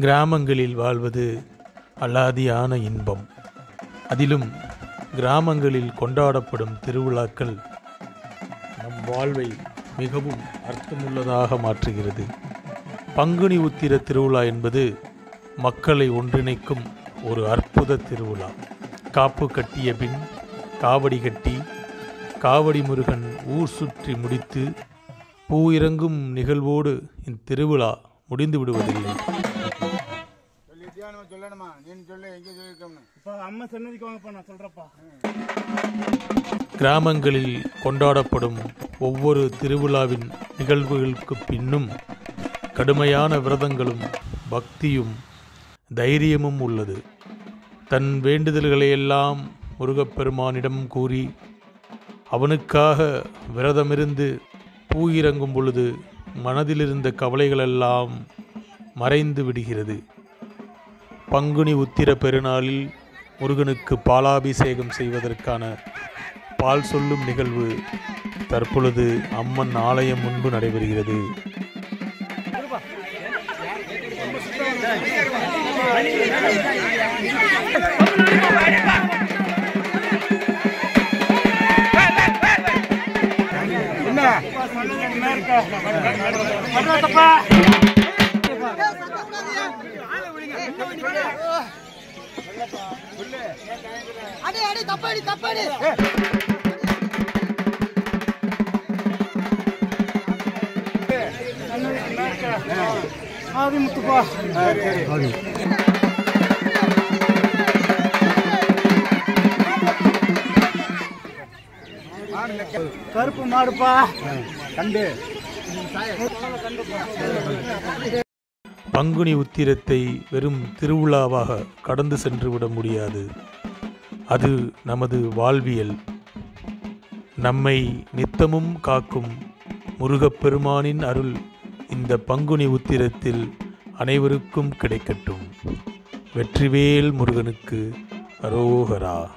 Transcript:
கிராமங்களில் வாழ்வது அலாதியான இன்பம். அதிலும் கிராமங்களில் கொண்டாடப்படும் திருவிழாக்கள் நம் வாழ்வை மிகவும் அர்த்தமுள்ளதாக மாற்றுகிறது. பங்குனி உத்திர திருவிழா என்பது மக்களை ஒன்றிணைக்கும் ஒரு அற்புத திருவிழா. காப்பு கட்டிய பின் காவடி கட்டி காவடி முருகன் ஊர் சுற்றி முடித்து பூ இறங்கும் நிகழ்வோடு இத்திருவிழா முடிந்து விடுவதில்லை. நம்ம சொல்லணுமா? நீ சொல்லு எங்க சொல்லிருக்கோம்னு. இப்போ அம்மா சன்னதிக்கு வாங்கப்பா நான் சொல்கிறப்பா கிராமங்களில் கொண்டாடப்படும் ஒவ்வொரு திருவிழாவின் நிகழ்வுகளுக்கு பின்னும் கடுமையான விரதங்களும் பக்தியும் தைரியமும் உள்ளது. தன் வேண்டுதல்களையெல்லாம் முருகப்பெருமானிடம் கூறி அவனுக்காக விரதமிருந்து பூ இறங்கும் பொழுது மனதிலிருந்த கவலைகளெல்லாம் மறைந்து விடுகிறது. பங்குனி உத்திர பெருநாளில் முருகனுக்கு பாலாபிஷேகம் செய்வதற்கான பால் சொல்லும் நிகழ்வு தற்பொழுது அம்மன் ஆலயம் முன்பு நடைபெறுகிறது. அடி அடி தப்பாடி தப்பாடி. ஆதி முத்துப்பா கருப்பு மாடுப்பா. கண்டு. பங்குனி உத்திரத்தை வெறும் திருவிழாவாக கடந்து சென்று விட முடியாது. அது நமது வாழ்வியல். நம்மை நித்தமும் காக்கும் முருகப்பெருமானின் அருள் இந்த பங்குனி உத்திரத்தில் அனைவருக்கும் கிடைக்கட்டும். வெற்றிவேல் முருகனுக்கு அரோகரா.